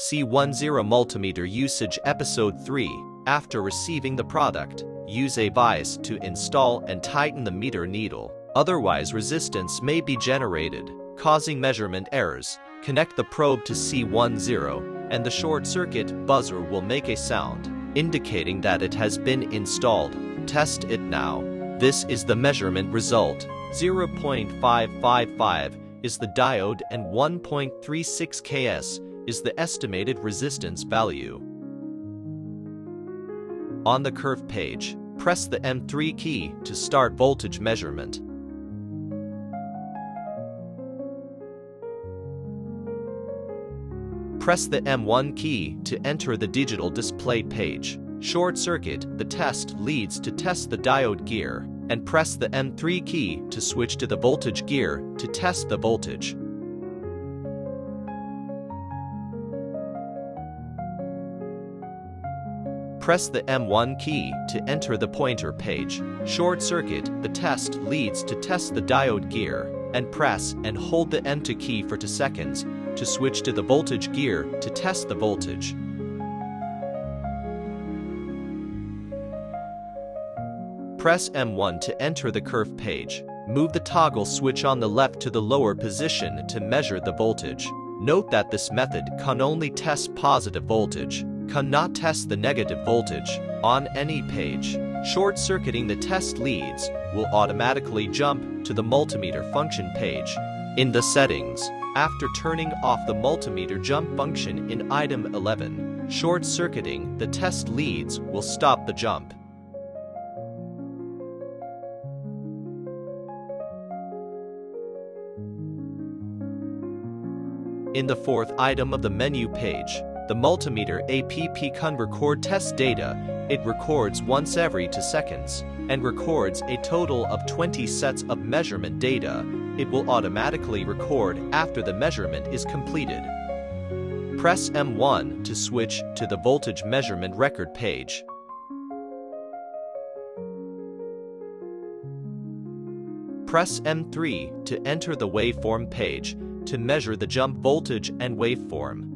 C10 Multimeter Usage Episode 3 After receiving the product, use a vise to install and tighten the meter needle. Otherwise resistance may be generated, causing measurement errors. Connect the probe to C10 and the short circuit buzzer will make a sound, indicating that it has been installed. Test it now. This is the measurement result. 0.555 is the diode and 1.36 ks is the estimated resistance value. On the curve page, press the M3 key to start voltage measurement. Press the M1 key to enter the digital display page. Short circuit, the test leads to test the diode gear, and press the M3 key to switch to the voltage gear to test the voltage. Press the M1 key to enter the pointer page. Short circuit, the test leads to test the diode gear, and press and hold the M2 key for 2 seconds to switch to the voltage gear to test the voltage. Press M1 to enter the curve page. Move the toggle switch on the left to the lower position to measure the voltage. Note that this method can only test positive voltage, cannot test the negative voltage. On any page, short-circuiting the test leads will automatically jump to the multimeter function page. In the settings, after turning off the multimeter jump function in item 11, short-circuiting the test leads will stop the jump. In the fourth item of the menu page, the multimeter APP can record test data. It records once every 2 seconds and records a total of 20 sets of measurement data. It will automatically record after the measurement is completed. Press M1 to switch to the voltage measurement record page. Press M3 to enter the waveform page to measure the jump voltage and waveform.